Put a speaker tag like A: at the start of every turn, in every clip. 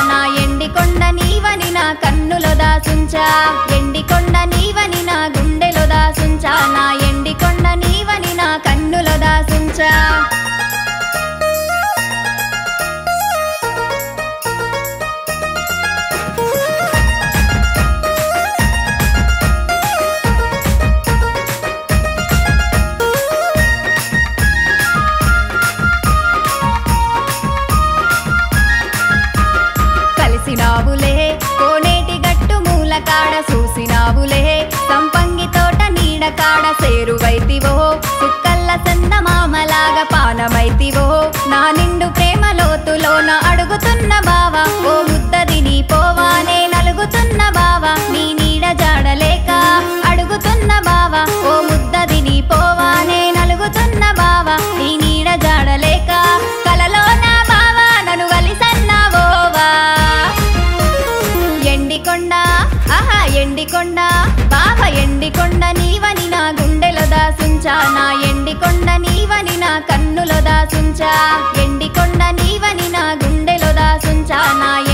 A: நாராயண వచ్చినావులే సంపంగి తోట నీడ కాడ సేరువైతివో సుక్కల్ల చందమామలాగా పానమైతివో. నా నిండు ప్రేమ లోతులోన అడుగుతున్న బావా ఓ నీవని నా కన్నులో దాసుంచా. ఎండికొండ నీవని నా గుండెలో దాసుంచా. నా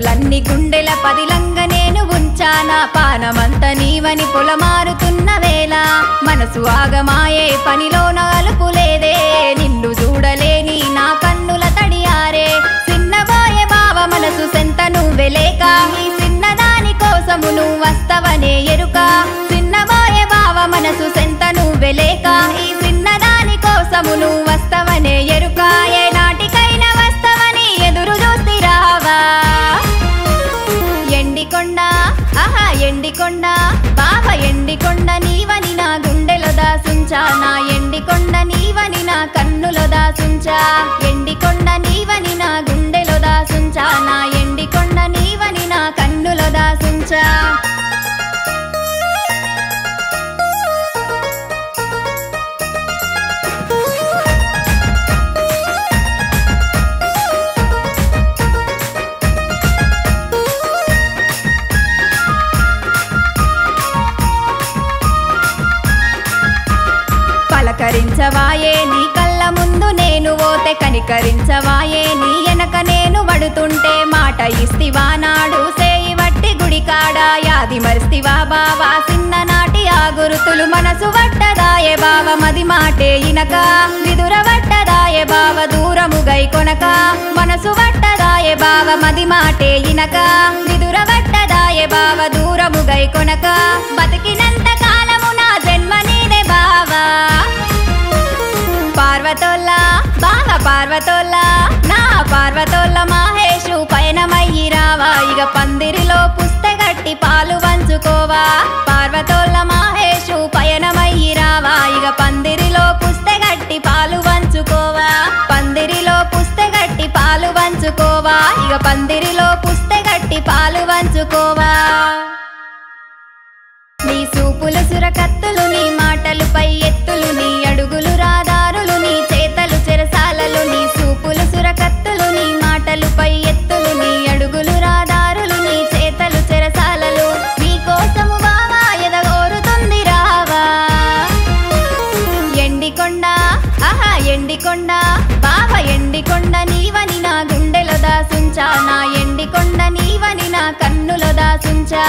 A: గురుతులన్నీ గుండెల పదిలంగ నేను ఉంచానా. పానమంత నీవని పొలమారుతున్న వేళ మనసు ఆగమాయే నాలుపు లేదే నిన్ను చూడలేని నా కన్నుల తడియారే. చిన్నబోయే బావ మనసు సెంత నువ్వెలేక ఈ చిన్నదాని కోసము నువ్వు వస్తవనే ఎరుక. చిన్నబోయే బావ మనసు సెంత నువ్వెలేక ఈ చిన్నదాని కోసము నువ్వు వస్తవనే ఎరుకాయే ఎండికొండ బావ ఎండికొండ నీవని నా గుండెలో దాసుంచా. నా ఎండికొండ నీవని నా కన్నులో దాసుంచా. ఎండి పలకరించవాయే నీ కళ్ళ ముందు నేను ఓతే కనికరించవాయే నీ వెనక నేను వడుతుంటే మాట ఇస్తివా నాడు. సేయి వట్టి గుడి కాడ యాది మరిస్తివా బావా. చిన్ననాటి ఆ గురుతులు మనసు వట్టదాయే బావ. మది మాటే ఇనక విదుర వట్టదాయే బావ. దూరము గై కొనక మనసు వట్టదాయే బావ. మది మాటే ఇనక విదుర వట్టదాయే బావ. దూరము గై కొనక బతికిన పార్వతోల్ల నా పార్వతోల్ల మహేషు పయనమయ్యి రావా ఇక పందిరిలో పుస్తగట్టి పాలు పంచుకోవా పార్వతోల్ల మహేషు పయనమయ్యి రావా ఇక పందిరిలో పుస్తగట్టి పాలు పంచుకోవా పందిరిలో పుస్తగట్టి పాలు పంచుకోవా ఇక పందిరిలో పుస్తగట్టి పాలు పంచుకోవా ఆహా ఎండికొండ బావ ఎండికొండ నీవని నా గుండెలో దాసుంచా నా ఎండికొండ నీవని నా కన్నులో దాసుంచా.